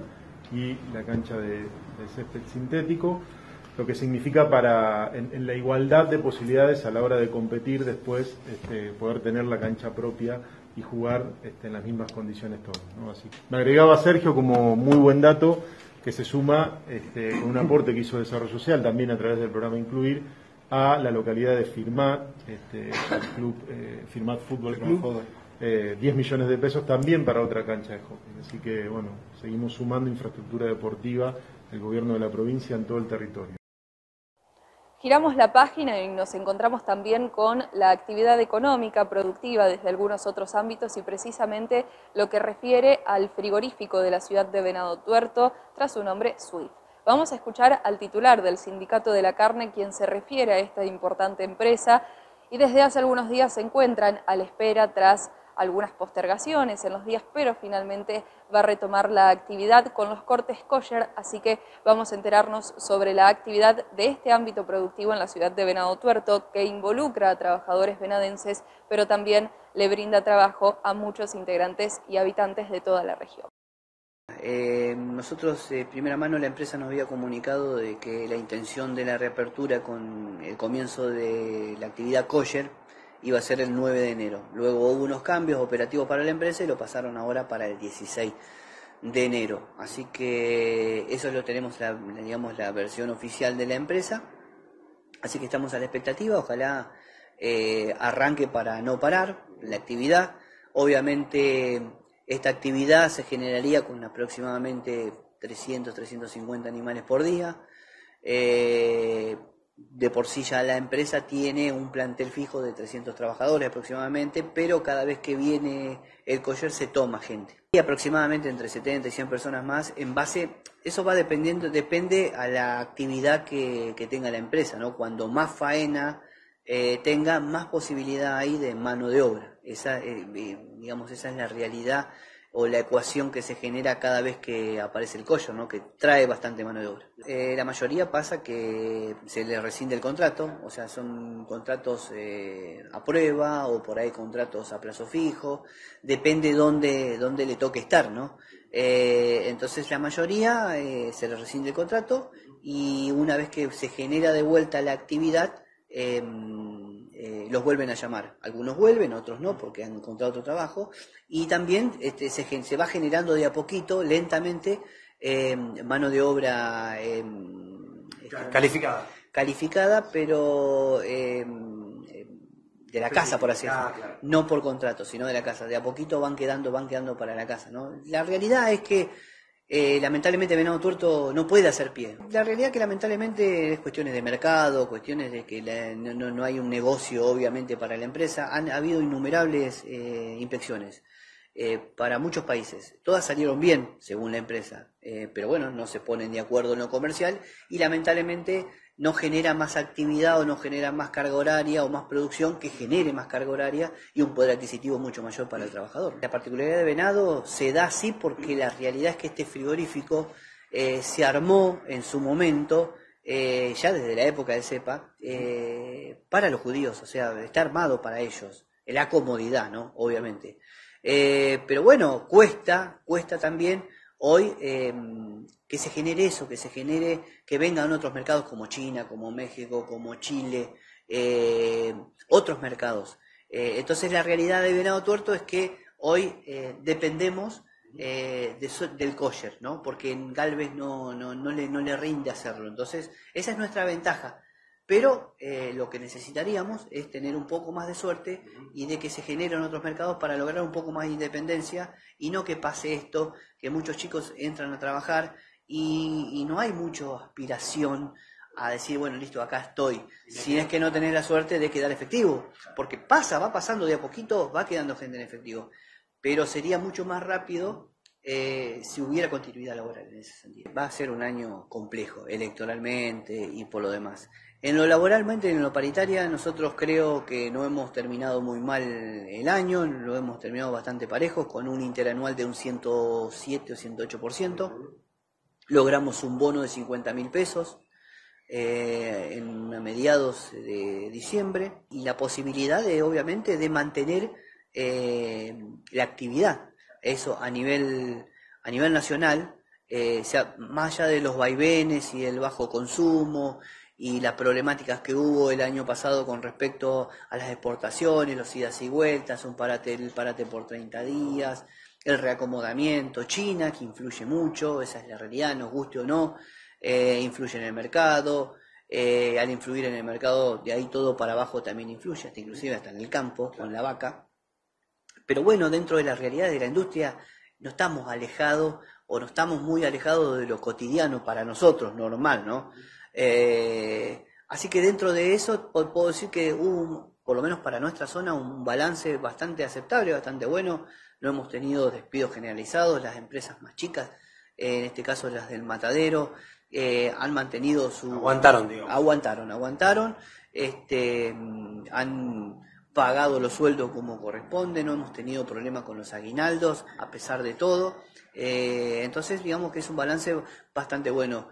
y la cancha de césped sintético, lo que significa para en, la igualdad de posibilidades a la hora de competir después este, poder tener la cancha propia y jugar este, en las mismas condiciones todos. Así. Me agregaba Sergio como muy buen dato que se suma este, con un aporte que hizo Desarrollo Social también a través del programa Incluir a la localidad de Firmat, este, el club eh, Firmat Fútbol Club, 10 eh, millones de pesos también para otra cancha de hockey. Así que bueno, seguimos sumando infraestructura deportiva del gobierno de la provincia en todo el territorio. Giramos la página y nos encontramos también con la actividad económica productiva desde algunos otros ámbitos y precisamente lo que refiere al frigorífico de la ciudad de Venado Tuerto tras su nombre SWIFT. Vamos a escuchar al titular del Sindicato de la Carne quien se refiere a esta importante empresa y desde hace algunos días se encuentran a la espera tras algunas postergaciones en los días, pero finalmente va a retomar la actividad con los cortes kosher, así que vamos a enterarnos sobre la actividad de este ámbito productivo en la ciudad de Venado Tuerto, que involucra a trabajadores venadenses, pero también le brinda trabajo a muchos integrantes y habitantes de toda la región. Eh, nosotros, de primera mano, la empresa nos había comunicado de que la intención de la reapertura con el comienzo de la actividad kosher iba a ser el 9 de enero. Luego hubo unos cambios operativos para la empresa y lo pasaron ahora para el 16 de enero. Así que eso lo tenemos, la, digamos, la versión oficial de la empresa. Así que estamos a la expectativa, ojalá eh, arranque para no parar la actividad. Obviamente esta actividad se generaría con aproximadamente 300, 350 animales por día. Eh, de por sí ya la empresa tiene un plantel fijo de 300 trabajadores aproximadamente, pero cada vez que viene el coller se toma gente. Y aproximadamente entre 70 y 100 personas más en base, eso va dependiendo, depende a la actividad que, tenga la empresa, ¿no? Cuando más faena eh, tenga, más posibilidad hay de mano de obra. Esa, eh, eh, digamos, esa es la realidad o la ecuación que se genera cada vez que aparece el collo, ¿no? que trae bastante mano de obra. Eh, la mayoría pasa que se le rescinde el contrato, o sea, son contratos eh, a prueba o por ahí contratos a plazo fijo, depende dónde, dónde le toque estar, ¿no? Eh, entonces la mayoría se les rescinde el contrato y una vez que se genera de vuelta la actividad, em, eh, los vuelven a llamar. Algunos vuelven, otros no, porque han encontrado otro trabajo. Y también este, se, se, va generando de a poquito, lentamente, em, mano de obra em, calificada. Calificada, pero de la casa, por así decirlo. No por contrato, sino de la casa. De a poquito van quedando, van quedando para la casa. ¿no? La realidad es que eh, lamentablemente Venado Tuerto no puede hacer pie. La realidad que lamentablemente es cuestiones de mercado, cuestiones de que no, hay un negocio obviamente para la empresa. Han habido innumerables eh, inspecciones eh, para muchos países. Todas salieron bien, según la empresa, pero bueno, no se ponen de acuerdo en lo comercial y lamentablemente no genera más actividad o no genera más carga horaria o más producción que genere más carga horaria y un poder adquisitivo mucho mayor para el trabajador. La particularidad de Venado se da así porque la realidad es que este frigorífico eh, se armó en su momento, eh, ya desde la época de CEPA, eh, para los judíos, o sea, está armado para ellos, la comodidad, ¿no? Obviamente. pero bueno, cuesta, cuesta también hoy que se genere eso, que se genere, que vengan otros mercados como China, como México, como Chile, eh, otros mercados. Eh, entonces la realidad de Venado Tuerto es que hoy eh, dependemos del kosher, ¿no? porque en Galvez no, no, no, le, no le rinde hacerlo. Entonces esa es nuestra ventaja. Pero lo que necesitaríamos es tener un poco más de suerte y de que se generen otros mercados para lograr un poco más de independencia y no que pase esto, que muchos chicos entran a trabajar y, no hay mucha aspiración a decir, bueno, listo, acá estoy, si es que no tenés la suerte de quedar efectivo, porque pasa, va pasando de a poquito, va quedando gente en efectivo, pero sería mucho más rápido eh, si hubiera continuidad laboral en ese sentido. Va a ser un año complejo, electoralmente y por lo demás. En lo laboralmente, en lo paritaria, nosotros creo que no hemos terminado muy mal el año, lo hemos terminado bastante parejos, con un interanual de un 107 o 108% logramos un bono de 50 mil pesos eh, en, a mediados de diciembre y la posibilidad de obviamente de mantener eh, la actividad. Eso a nivel a nivel nacional eh, sea, más allá de los vaivenes y el bajo consumo y las problemáticas que hubo el año pasado con respecto a las exportaciones, los idas y vueltas, un parate, el parate por 30 días, el reacomodamiento, China, que influye mucho, esa es la realidad, nos guste o no, eh, influye en el mercado, eh, al influir en el mercado, de ahí todo para abajo también influye, hasta inclusive hasta en el campo, con la vaca. Pero bueno, dentro de la realidad de la industria, no estamos alejados o no estamos muy alejados de lo cotidiano para nosotros, normal, ¿no? Eh, así que dentro de eso puedo decir que hubo, por lo menos para nuestra zona, un balance bastante aceptable, bastante bueno no hemos tenido despidos generalizados, las empresas más chicas, en este caso las del matadero, eh, han mantenido su... Aguantaron, digo. Aguantaron, aguantaron, este, han pagado los sueldos como corresponde, no hemos tenido problemas con los aguinaldos, a pesar de todo. Eh, entonces, digamos que es un balance bastante bueno.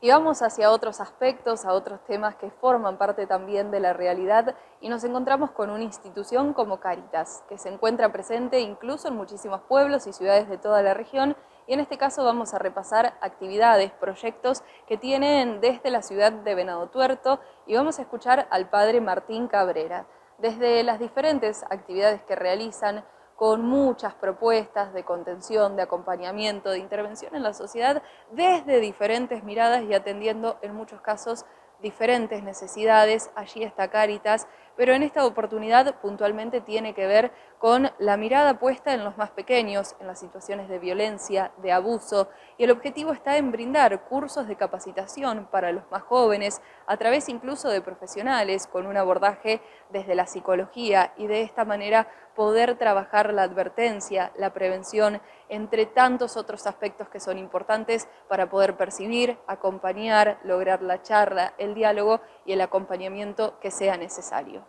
Y vamos hacia otros aspectos, a otros temas que forman parte también de la realidad y nos encontramos con una institución como Caritas, que se encuentra presente incluso en muchísimos pueblos y ciudades de toda la región y en este caso vamos a repasar actividades, proyectos que tienen desde la ciudad de Venado Tuerto y vamos a escuchar al padre Martín Cabrera. Desde las diferentes actividades que realizan, con muchas propuestas de contención, de acompañamiento, de intervención en la sociedad desde diferentes miradas y atendiendo en muchos casos diferentes necesidades. Allí está Cáritas, pero en esta oportunidad puntualmente tiene que ver con la mirada puesta en los más pequeños, en las situaciones de violencia, de abuso, y el objetivo está en brindar cursos de capacitación para los más jóvenes, a través incluso de profesionales, con un abordaje desde la psicología y de esta manera poder trabajar la advertencia, la prevención, entre tantos otros aspectos que son importantes para poder percibir, acompañar, lograr la charla, el diálogo y el acompañamiento que sea necesario.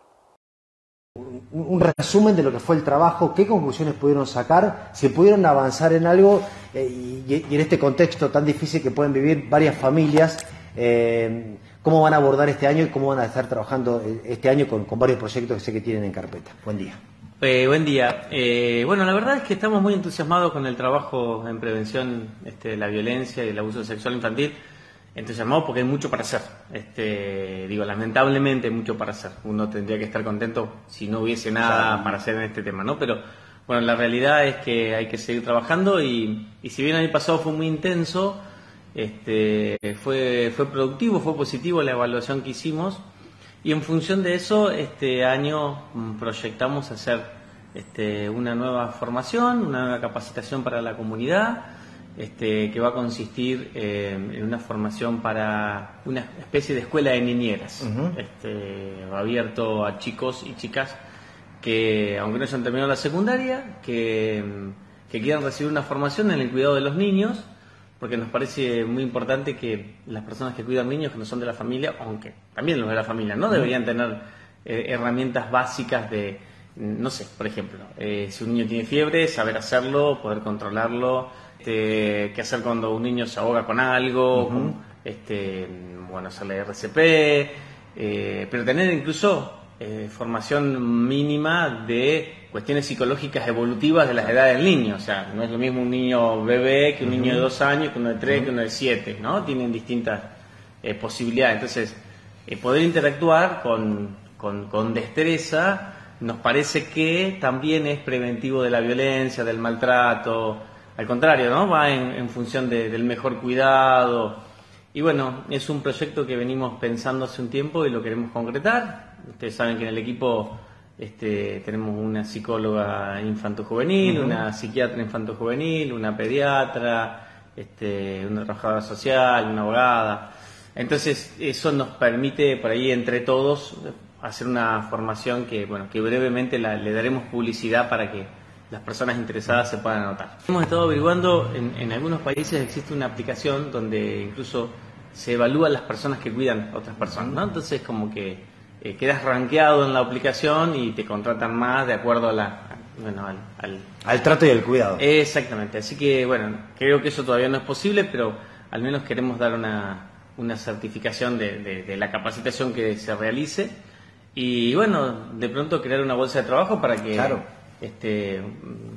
Un, resumen de lo que fue el trabajo, qué conclusiones pudieron sacar, si pudieron avanzar en algo eh, y, en este contexto tan difícil que pueden vivir varias familias, eh, cómo van a abordar este año y cómo van a estar trabajando eh, este año con, con varios proyectos que sé que tienen en carpeta. Buen día. Eh, buen día. Eh, bueno, la verdad es que estamos muy entusiasmados con el trabajo en prevención este, de la violencia y el abuso sexual infantil. Entusiasmados porque hay mucho para hacer. Este, digo, lamentablemente hay mucho para hacer. Uno tendría que estar contento si no hubiese nada para hacer en este tema, ¿no? Pero bueno, la realidad es que hay que seguir trabajando y, y si bien el año pasado fue muy intenso, este, fue, fue productivo, fue positivo la evaluación que hicimos. Y en función de eso, este año mm, proyectamos hacer este, una nueva formación, una nueva capacitación para la comunidad, este, que va a consistir eh, en una formación para una especie de escuela de niñeras, este, abierto a chicos y chicas que, aunque no hayan terminado la secundaria, que, que quieran recibir una formación en el cuidado de los niños porque nos parece muy importante que las personas que cuidan niños que no son de la familia, aunque también los de la familia, ¿no? Deberían tener eh, herramientas básicas de, no sé, por ejemplo, eh, si un niño tiene fiebre, saber hacerlo, poder controlarlo, este, qué hacer cuando un niño se ahoga con algo, este, bueno, hacerle RCP, eh, pero tener incluso formación mínima de cuestiones psicológicas evolutivas de las edades del niño. O sea, no es lo mismo un niño bebé que un niño de dos años, que uno de tres, que uno de siete, ¿no? Tienen distintas eh, posibilidades. Entonces, eh, poder interactuar con, con, destreza nos parece que también es preventivo de la violencia, del maltrato. Al contrario, ¿no? Va en, función del mejor cuidado. Y bueno, es un proyecto que venimos pensando hace un tiempo y lo queremos concretar. Ustedes saben que en el equipo este, tenemos una psicóloga infanto-juvenil, una psiquiatra infanto-juvenil, una pediatra, este, una trabajadora social, una abogada. Entonces, eso nos permite, por ahí, entre todos, hacer una formación que, bueno, que brevemente le daremos publicidad para que las personas interesadas se puedan anotar. Hemos estado averiguando, en, algunos países existe una aplicación donde incluso se evalúan las personas que cuidan a otras personas, ¿no? Entonces, como que eh, quedas rankeado en la aplicación y te contratan más de acuerdo a la, bueno, al, al, trato y al cuidado. Exactamente, así que bueno, creo que eso todavía no es posible, pero al menos queremos dar una, una certificación de, de, la capacitación que se realice y bueno, de pronto crear una bolsa de trabajo para que este,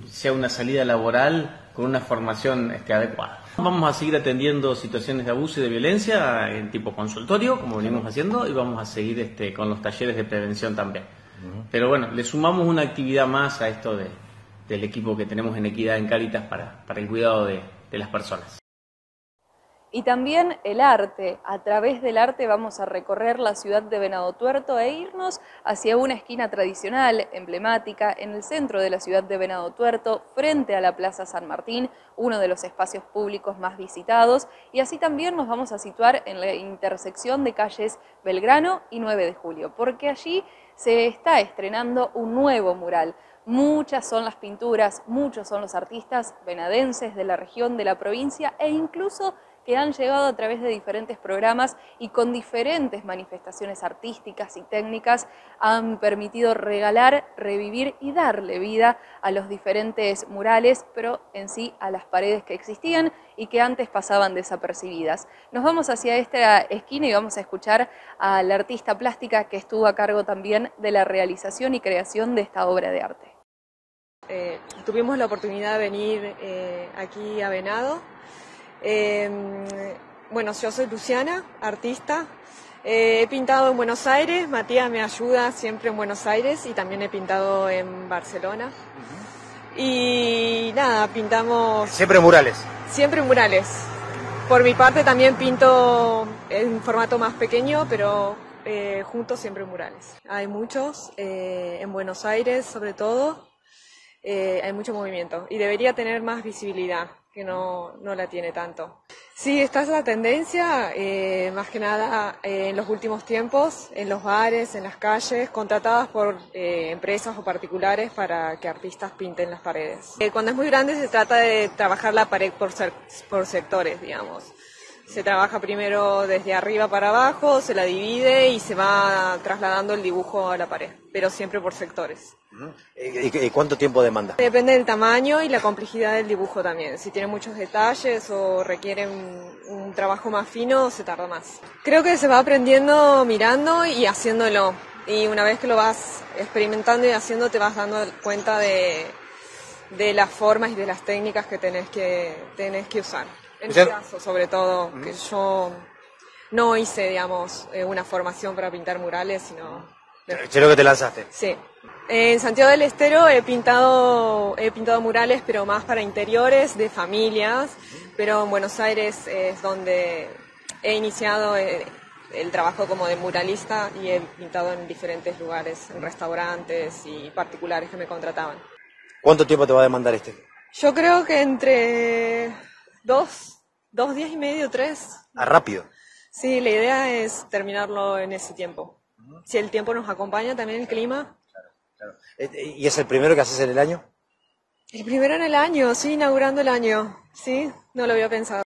sea una salida laboral con una formación este, adecuada. Vamos a seguir atendiendo situaciones de abuso y de violencia en tipo consultorio, como venimos haciendo, y vamos a seguir este, con los talleres de prevención también. Pero bueno, le sumamos una actividad más a esto de, del equipo que tenemos en Equidad en Cáritas para, para el cuidado de las personas. Y también el arte. A través del arte vamos a recorrer la ciudad de Venado Tuerto e irnos hacia una esquina tradicional, emblemática, en el centro de la ciudad de Venado Tuerto, frente a la Plaza San Martín, uno de los espacios públicos más visitados. Y así también nos vamos a situar en la intersección de calles Belgrano y 9 de Julio, porque allí se está estrenando un nuevo mural. Muchas son las pinturas, muchos son los artistas venadenses de la región, de la provincia e incluso que han llegado a través de diferentes programas y con diferentes manifestaciones artísticas y técnicas han permitido regalar, revivir y darle vida a los diferentes murales, pero en sí a las paredes que existían y que antes pasaban desapercibidas. Nos vamos hacia esta esquina y vamos a escuchar a la artista plástica que estuvo a cargo también de la realización y creación de esta obra de arte. Eh, tuvimos la oportunidad de venir eh, aquí a Venado Em, bueno, yo soy Luciana, artista. Eh, he pintado en Buenos Aires, Matías me ayuda siempre en Buenos Aires y también he pintado en Barcelona. Y nada, pintamos... Siempre murales. Siempre murales. Por mi parte también pinto en formato más pequeño, pero eh, juntos siempre murales. Hay muchos, eh, en Buenos Aires sobre todo, hay mucho movimiento y debería tener más visibilidad que no, no la tiene tanto. Sí, esta es la tendencia, eh, más que nada eh, en los últimos tiempos, en los bares, en las calles, contratadas por eh, empresas o particulares para que artistas pinten las paredes. cuando es muy grande se trata de trabajar la pared por, por sectores, digamos. Se trabaja primero desde arriba para abajo, se la divide y se va trasladando el dibujo a la pared, pero siempre por sectores. ¿Y cuánto tiempo demanda? Depende del tamaño y la complejidad del dibujo también. Si tiene muchos detalles o requiere un, trabajo más fino, se tarda más. Creo que se va aprendiendo mirando y haciéndolo. y una vez que lo vas experimentando y haciendo te vas dando cuenta de, de las formas y de las técnicas que tenés que, tenés que usar. En mi caso, sobre todo, que yo no hice, digamos, eh, una formación para pintar murales, sino... Quiero que te lanzaste. Sí. En Santiago del Estero he pintado, he pintado murales, pero más para interiores de familias, pero en Buenos Aires es donde he iniciado eh, el trabajo como de muralista y he pintado en diferentes lugares, en restaurantes y particulares que me contrataban. ¿Cuánto tiempo te va a demandar este? Yo creo que entre dos, dos días y medio, tres. Ah, rápido. Sí, la idea es terminarlo en ese tiempo. Si el tiempo nos acompaña, también el clima. Eh, ¿Y es el primero que haces en el año? El primero en el año, sí, inaugurando el año. Sí, no lo había pensado.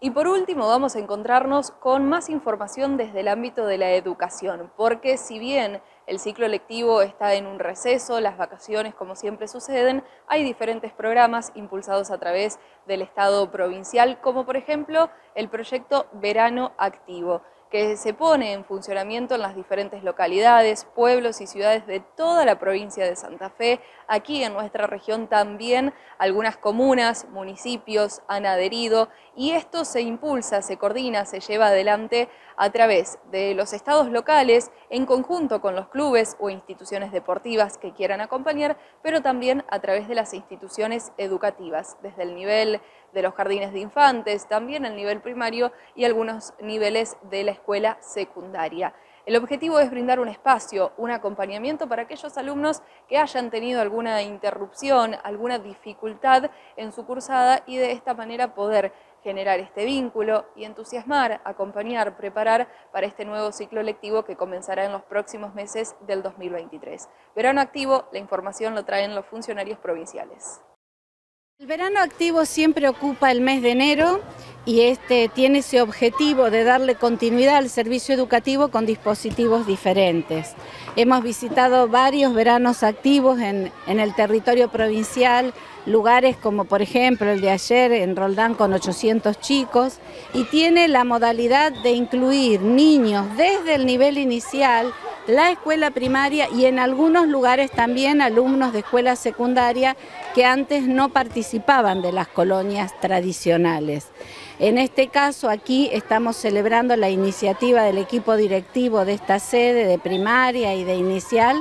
Y por último vamos a encontrarnos con más información desde el ámbito de la educación, porque si bien el ciclo lectivo está en un receso, las vacaciones como siempre suceden, hay diferentes programas impulsados a través del Estado provincial, como por ejemplo el proyecto Verano Activo que se pone en funcionamiento en las diferentes localidades, pueblos y ciudades de toda la provincia de Santa Fe. Aquí en nuestra región también algunas comunas, municipios han adherido y esto se impulsa, se coordina, se lleva adelante a través de los estados locales en conjunto con los clubes o instituciones deportivas que quieran acompañar, pero también a través de las instituciones educativas, desde el nivel de los jardines de infantes, también el nivel primario y algunos niveles de la escuela secundaria. El objetivo es brindar un espacio, un acompañamiento para aquellos alumnos que hayan tenido alguna interrupción, alguna dificultad en su cursada y de esta manera poder generar este vínculo y entusiasmar, acompañar, preparar para este nuevo ciclo lectivo que comenzará en los próximos meses del 2023. Verano activo, la información lo traen los funcionarios provinciales. El verano activo siempre ocupa el mes de enero y este tiene ese objetivo de darle continuidad al servicio educativo con dispositivos diferentes. Hemos visitado varios veranos activos en, en el territorio provincial, lugares como por ejemplo el de ayer en Roldán con 800 chicos y tiene la modalidad de incluir niños desde el nivel inicial la escuela primaria y en algunos lugares también alumnos de escuela secundaria que antes no participaban de las colonias tradicionales. En este caso aquí estamos celebrando la iniciativa del equipo directivo de esta sede de primaria y de inicial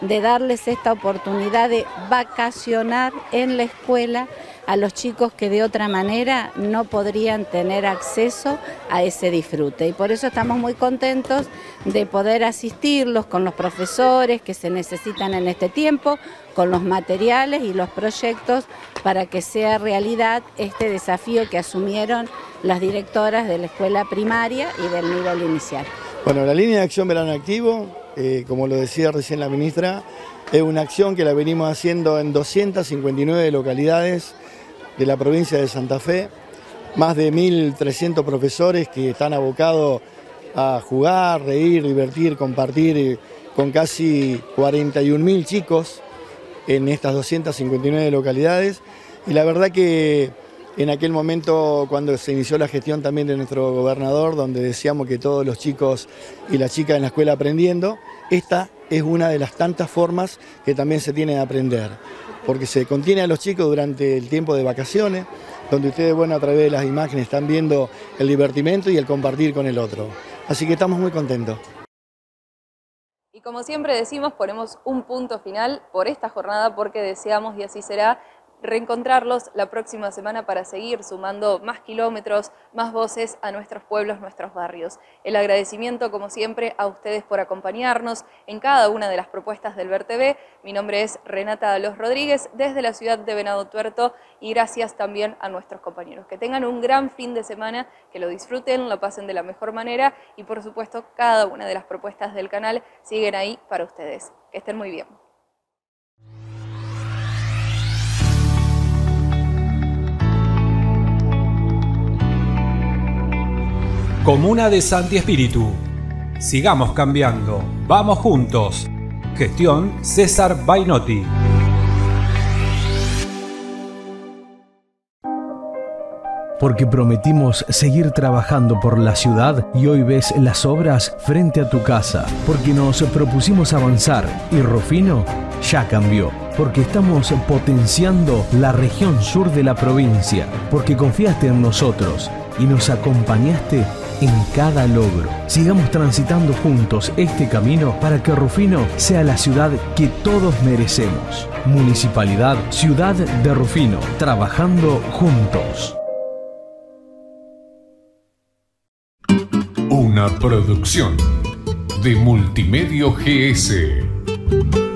de darles esta oportunidad de vacacionar en la escuela a los chicos que de otra manera no podrían tener acceso a ese disfrute. Y por eso estamos muy contentos de poder asistirlos con los profesores que se necesitan en este tiempo, con los materiales y los proyectos para que sea realidad este desafío que asumieron las directoras de la escuela primaria y del nivel inicial. Bueno, la línea de acción verano activo, eh, como lo decía recién la ministra, es una acción que la venimos haciendo en 259 localidades de la provincia de Santa Fe, más de 1.300 profesores que están abocados a jugar, reír, divertir, compartir eh, con casi 41.000 chicos en estas 259 localidades. Y la verdad que en aquel momento, cuando se inició la gestión también de nuestro gobernador, donde decíamos que todos los chicos y las chicas en la escuela aprendiendo, esta es una de las tantas formas que también se tiene de aprender, porque se contiene a los chicos durante el tiempo de vacaciones, donde ustedes, bueno, a través de las imágenes están viendo el divertimento y el compartir con el otro. Así que estamos muy contentos. Y como siempre decimos, ponemos un punto final por esta jornada porque deseamos, y así será, reencontrarlos la próxima semana para seguir sumando más kilómetros, más voces a nuestros pueblos, nuestros barrios. El agradecimiento, como siempre, a ustedes por acompañarnos en cada una de las propuestas del VerTV. Mi nombre es Renata Los Rodríguez, desde la ciudad de Venado Tuerto, y gracias también a nuestros compañeros. Que tengan un gran fin de semana, que lo disfruten, lo pasen de la mejor manera, y por supuesto, cada una de las propuestas del canal siguen ahí para ustedes. Que estén muy bien. Comuna de Santi Espíritu. Sigamos cambiando. Vamos juntos. Gestión César Bainotti. porque prometimos seguir trabajando por la ciudad y hoy ves las obras frente a tu casa, porque nos propusimos avanzar y Rufino ya cambió, porque estamos potenciando la región sur de la provincia, porque confiaste en nosotros y nos acompañaste en cada logro. Sigamos transitando juntos este camino para que Rufino sea la ciudad que todos merecemos. Municipalidad Ciudad de Rufino, trabajando juntos. Una producción de Multimedio GS.